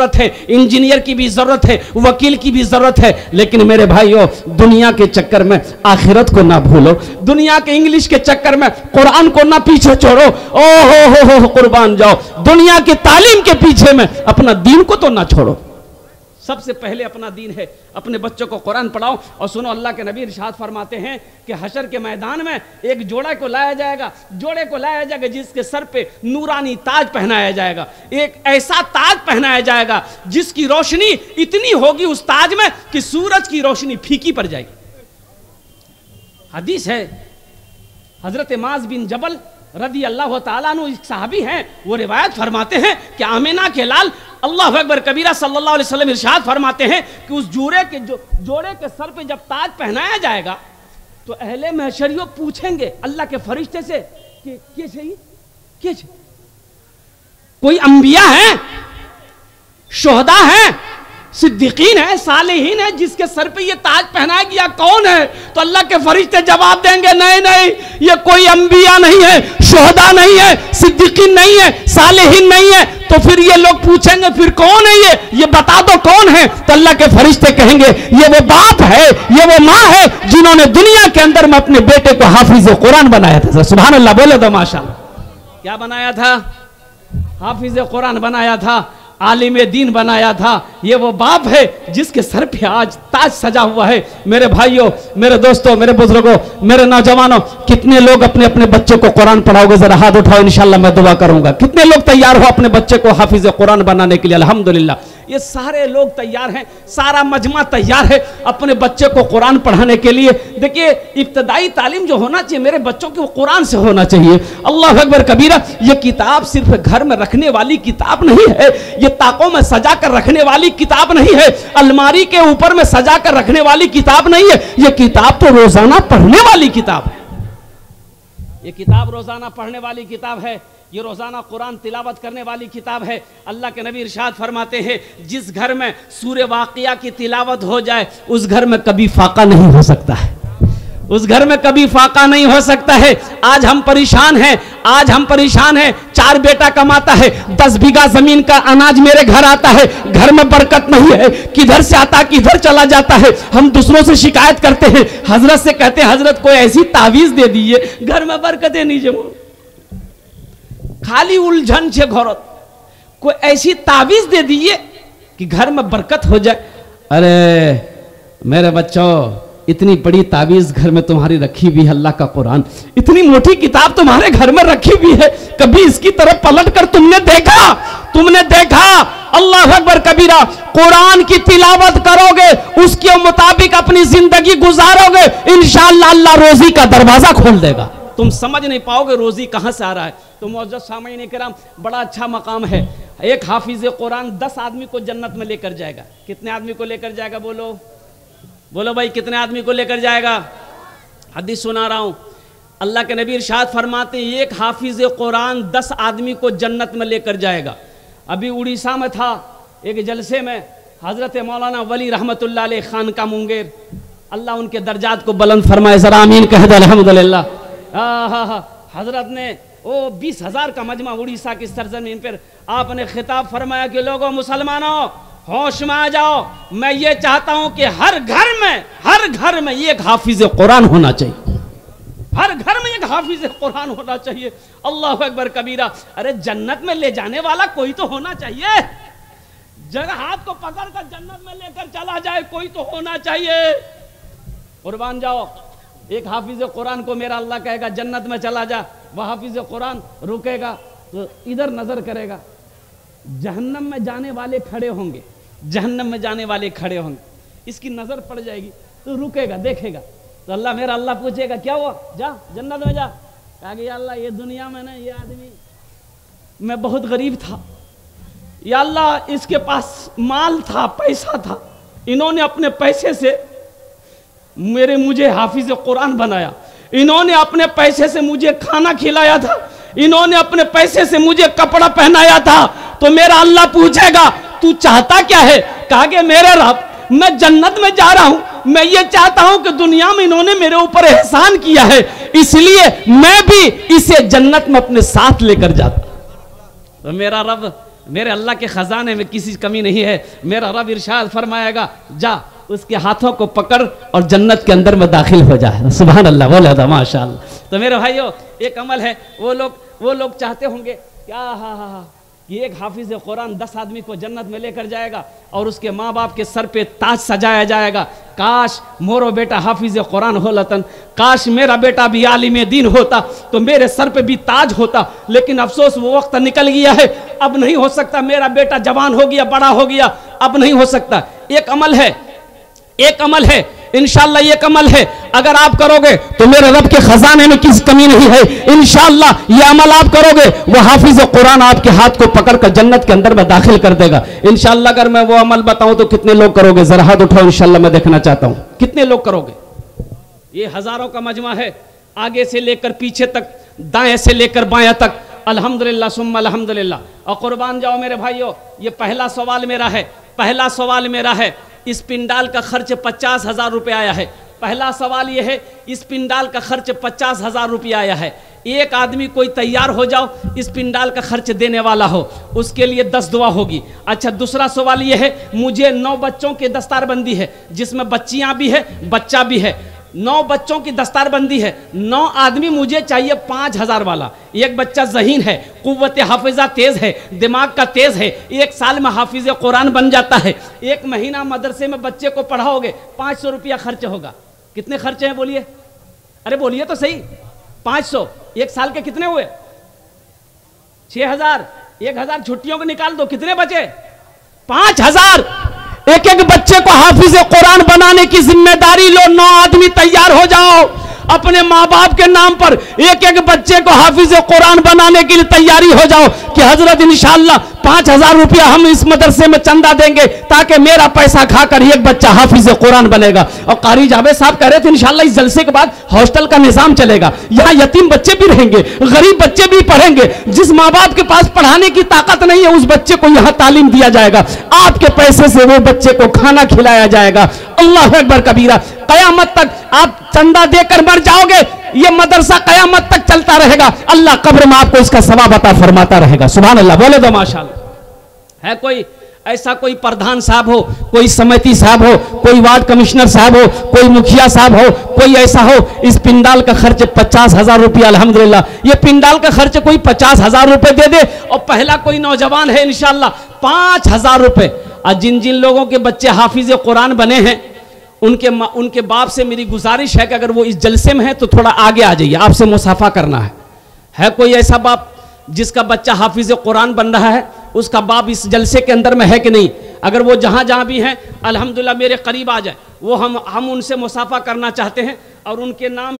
ज़रूरत है, इंजीनियर की भी ज़रूरत है, वकील की भी ज़रूरत है, लेकिन मेरे भाइयों, दुनिया के चक्कर में आखिरत को ना भूलो, दुनिया के इंग्लिश के चक्कर में कुरान को ना पीछे छोड़ो ओ हो हो हो, कुर्बान जाओ, दुनिया की तालीम के पीछे में अपना दीन को तो ना छोड़ो। सबसे पहले अपना दीन है, अपने बच्चों को कुरान पढ़ाओ। और सुनो, अल्लाह के नबी इरशाद फरमाते हैं कि हशर के मैदान में एक जोड़ा को लाया जाएगा, जोड़े को लाया जाएगा जिसके सर पे नूरानी ताज पहनाया जाएगा। एक ऐसा ताज पहनाया जाएगा जिसकी रोशनी इतनी होगी उस ताज में कि सूरज की रोशनी फीकी पड़ जाएगी। हदीस है, हज़रत माज बिन जबल रदी अल्लाह तु साहबी हैं, वो रिवायत फरमाते हैं कि आमिना के लाल अल्लाह अकबर, कबीरा सल्लल्लाहु अलैहि वसल्लम इरशाद फरमाते हैं कि उस जोड़े के, जो, जोड़े के सर पे जब ताज पहनाया जाएगा तो अहले महशरियों पूछेंगे अल्लाह के फरिश्ते से कि क्या चाहिए क्या चाहिए कोई अंबिया है? शोहदा है? सिद्दीकीन है? सालेहीन है? जिसके सर पे ये ताज पहनाया गया कौन है? तो अल्लाह के फरिश्ते जवाब देंगे, नहीं नहीं, ये कोई अंबिया नहीं है, शोहदा नहीं है, सिद्दीकीन नहीं है, सालेहीन नहीं है तो फिर ये लोग पूछेंगे, फिर कौन है ये? ये बता दो कौन है? तो अल्लाह के फरिश्ते कहेंगे, ये वो बाप है, ये वो माँ है, जिन्होंने दुनिया के अंदर में अपने बेटे को हाफिज कुरान बनाया था सुबह अल्लाह, बोले तो माशा क्या बनाया था? हाफिज कुरान बनाया था। आलिम दीन बनाया था। ये वो बाप है जिसके सर पे आज ताज सजा हुआ है। मेरे भाइयों, मेरे दोस्तों, मेरे बुज़ुर्गों, मेरे नौजवानों, कितने लोग अपने अपने बच्चों को कुरान पढ़ाओगे? जरा हाथ उठाओ इंशाल्लाह मैं दुआ करूँगा। कितने लोग तैयार हो अपने बच्चे को हाफिज कुरान बनाने के लिए? अल्हम्दुलिल्लाह। ये सारे लोग तैयार हैं, सारा मजमा तैयार है अपने बच्चे को कुरान पढ़ाने के लिए। देखिए, इब्तदाई तालीम जो होना चाहिए, मेरे बच्चों की वो कुरान से होना चाहिए। अल्लाह अकबर कबीरा, ये किताब सिर्फ़ घर में रखने वाली किताब नहीं है, ये ताकों में सजा कर रखने वाली किताब नहीं है, अलमारी के ऊपर में सजा कर रखने वाली किताब नहीं है, ये किताब तो रोज़ाना पढ़ने वाली किताब है। ये किताब रोज़ाना पढ़ने वाली किताब है, ये रोज़ाना कुरान तिलावत करने वाली किताब है। अल्लाह के नबी इरशाद फरमाते हैं, जिस घर में सूर्य वाक़िया की तिलावत हो जाए, उस घर में कभी फाका नहीं हो सकता है। उस घर में कभी फाका नहीं हो सकता है। आज हम परेशान हैं। आज हम परेशान हैं। चार बेटा कमाता है। दस बीघा ज़मीन का अनाज मेरे घर आता है। घर में बरकत नहीं है। किधर से आता, किधर चला जाता है? हम दूसरों से शिकायत करते हैं। हज़रत से कहते हैं, हज़रत, कोई ऐसी तावीज दे दीजिए। घर में बरकतें नहीं जमो खाली उलझन छे घर कोई ऐसी तावीज दे दीजिए कि घर में बरकत हो जाए। अरे मेरे बच्चों इतनी बड़ी तावीज घर में तुम्हारी रखी हुई है अल्लाह का कुरान। इतनी मोटी किताब तुम्हारे घर में रखी हुई है, कभी इसकी तरफ़ पलट कर तुमने देखा? तुमने देखा? अल्लाह अकबर कबीरा, कुरान की तिलावत करोगे, उसके मुताबिक अपनी ज़िंदगी गुजारोगे इंशाला अल्लाह रोजी का दरवाज़ा खोल देगा। तुम समझ नहीं पाओगे रोजी कहाँ से आ रहा है। तो मोजत सामीन कराम बड़ा अच्छा मकाम है। एक हाफिज कुरान दस आदमी को जन्नत में लेकर जाएगा। कितने आदमी को लेकर जाएगा बोलो? बोलो भाई, कितने आदमी को लेकर जाएगा? हदीस सुना रहा हूँ। अल्लाह के नबी इरशाद फरमाते हैं, एक हाफिज कुरान दस आदमी को जन्नत में लेकर जाएगा। अभी उड़ीसा में था, एक जलसे में हज़रत मौलाना वली रहमत खान का मुंगेर। अल्लाह उनके दर्जात को बुलंद फरमाए, जरा आमीन कह दे हज़रत ने, ओ, बीस हज़ार का मजमा उड़ीसा की सरजमीन पर आपने खिताब फरमाया कि, लोगों, मुसलमानों होश में आ जाओ। मैं ये चाहता हूँ कि हर घर में, हर घर में एक हाफिज कुरान होना चाहिए। हर घर में एक हाफिज कुरान होना चाहिए। अल्लाह अकबर कबीरा, अरे जन्नत में ले जाने वाला कोई तो होना चाहिए। जगह हाथ को पकड़ कर जन्नत में लेकर चला जाए, कोई तो होना चाहिए। कुर्बान जाओ। एक हाफिज कुरान को मेरा अल्लाह कहेगा, जन्नत में चला जा। वह हाफिज कुरान रुकेगा तो इधर नज़र करेगा। जहन्नम में जाने वाले खड़े होंगे, जहन्नम में जाने वाले खड़े होंगे। इसकी नज़र पड़ जाएगी तो रुकेगा, देखेगा। तो अल्लाह, मेरा अल्लाह पूछेगा, क्या हुआ? जा, जन्नत में जा। कहा कि अल्लाह, ये दुनिया में ना ये आदमी। मैं बहुत गरीब था। या अल्लाह, इसके पास माल था, पैसा था। इन्होंने अपने पैसे से मेरे, मुझे हाफिज कुरान बनाया। इन्होंने अपने पैसे से मुझे खाना खिलाया था। इन्होंने अपने पैसे से मुझे कपड़ा पहनाया था। तो मेरा अल्लाह पूछेगा, तू चाहता क्या है? कहा कि, मेरे रब, मैं जन्नत में जा रहा हूँ। मैं ये चाहता हूँ कि दुनिया में इन्होंने मेरे ऊपर एहसान किया है। इसलिए मैं भी इसे जन्नत में अपने साथ लेकर जाता तो मेरा रब, मेरे अल्लाह के ख़जाने में किसी कमी नहीं है। मेरा रब इरशाद फरमाएगा, जा, उसके हाथों को पकड़ और जन्नत के अंदर में दाखिल हो जाए सुबह अल्लाह बोले था माशा तो मेरे भाइयों, एक अमल है। वो लोग वो लोग चाहते होंगे, क्या, हा हा हा कि एक हाफिज कुरान दस आदमी को जन्नत में लेकर जाएगा और उसके माँ बाप के सर पे ताज सजाया जाएगा। काश मोरो बेटा हाफिज कुरान हो लतन, काश मेरा बेटा भी आलिम दिन होता तो मेरे सर पे भी ताज होता। लेकिन अफसोस, वो वक्त निकल गया है। अब नहीं हो सकता, मेरा बेटा जवान हो गया, बड़ा हो गया। अब नहीं हो सकता। एक अमल है, एक अमल है। इनशाला ये अमल है। अगर आप करोगे तो मेरे रब के खजाने में किसी कमी नहीं है। इनशाला ये अमल आप करोगे, वो हाफिज कुरान आपके हाथ को पकड़कर जन्नत के अंदर में दाखिल कर देगा। इनशाला अगर मैं वो अमल बताऊँ तो कितने लोग करोगे? जरा हाथ उठाओ इनशाला मैं देखना चाहता हूँ। कितने लोग करोगे? ये हज़ारों का मजमा है। आगे से लेकर पीछे तक, दाएँ से लेकर बाया तक। अल्हम्दुलिल्लाह, सुम्मा अल्हम्दुलिल्लाह। और कुर्बान जाओ मेरे भाइयों, ये पहला सवाल मेरा है। पहला सवाल मेरा है इस पिंडाल का खर्च पचास हज़ार रुपये आया है। पहला सवाल यह है, इस पिंडाल का खर्च पचास हज़ार रुपये आया है। एक आदमी कोई तैयार हो जाओ, इस पिंडाल का खर्च देने वाला हो। उसके लिए दस दुआ होगी। अच्छा दूसरा सवाल यह है, मुझे नौ बच्चों की दस्तारबंदी है, जिसमें बच्चियाँ भी है, बच्चा भी है। नौ बच्चों की दस्तारबंदी है। नौ आदमी मुझे चाहिए पाँच हज़ार वाला। एक बच्चा जहीन है कुत हाफिजा तेज है, दिमाग का तेज है। एक साल में हाफिज कुरान बन जाता है। एक महीना मदरसे में बच्चे को पढ़ाओगे, पाँच सौ रुपया खर्च होगा। कितने खर्चे हैं बोलिए? अरे बोलिए तो सही। पाँच सौ, एक साल के कितने हुए? छह हज़ार, एक हज़ार छुट्टियों को निकाल दो, कितने बचे? पाँच हज़ार! एक एक बच्चे को हाफिज कुरान बनाने की ज़िम्मेदारी लो, नौ आदमी तैयार हो जाओ। अपने माँ बाप के नाम पर एक एक बच्चे को हाफिज कुरान बनाने के लिए तैयारी हो जाओ कि हज़रत इंशाला पाँच हज़ार रुपया हम इस मदरसे में चंदा देंगे ताकि मेरा पैसा खाकर एक बच्चा हाफिज कुरान बनेगा। और कारी जावेद साहब कह रहे थे, इंशाल्लाह इस जलसे के बाद हॉस्टल का निज़ाम चलेगा। यहाँ यतीम बच्चे भी रहेंगे, गरीब बच्चे भी पढ़ेंगे। जिस माँ बाप के पास पढ़ाने की ताकत नहीं है, उस बच्चे को यहाँ तालीम दिया जाएगा। आपके पैसे से वो बच्चे को खाना खिलाया जाएगा। अल्लाह अकबर कबीरा, कयामत तक आप चंदा देकर मर जाओगे ये मदरसा कयामत तक चलता रहेगा। अल्लाह कब्र में आपको इसका सवाब अता फरमाता रहेगा। सुबह अल्लाह बोले दो माशा है कोई ऐसा कोई प्रधान साहब हो, कोई समिति साहब हो, कोई वार्ड कमिश्नर साहब हो, कोई मुखिया साहब हो, कोई ऐसा हो, इस पिंडाल का खर्च पचास हज़ार रुपया, अल्हम्दुलिल्लाह। ये पिंडाल का खर्च कोई पचास हज़ार रुपए दे दे, और पहला कोई नौजवान है इनशाला पाँच हज़ार रुपए और जिन जिन लोगों के बच्चे हाफिज कुरान बने हैं उनके उनके बाप से मेरी गुजारिश है कि अगर वो इस जलसे में है तो थोड़ा आगे आ जाइए। आपसे मुसाफा करना है। है कोई ऐसा बाप जिसका बच्चा हाफिज कुरान बन रहा है? उसका बाप इस जलसे के अंदर में है कि नहीं? अगर वो जहाँ जहाँ भी हैं, अल्हम्दुलिल्लाह मेरे करीब आ जाए। वो हम हम उनसे मुसाफा करना चाहते हैं और उनके नाम